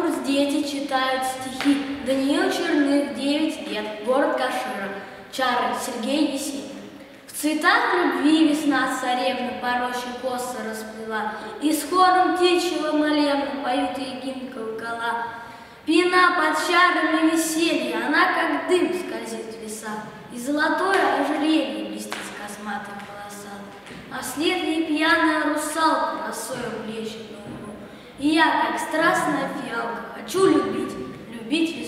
Конкурс дети читают стихи. Даниил Черных, 9 лет, город Кашира. Чары Сергей Есенин. В цветах любви весна царевна по роще косы расплела, И с хором птичьего молебна поют ей гимн колокола. Пьяна под чарами веселья, она как дым скользит в леса, И золотое ожерелье блестит с косматых волосах. А вслед ей пьяная русалка росою. И я, как страстная фиалка, хочу любить, любить.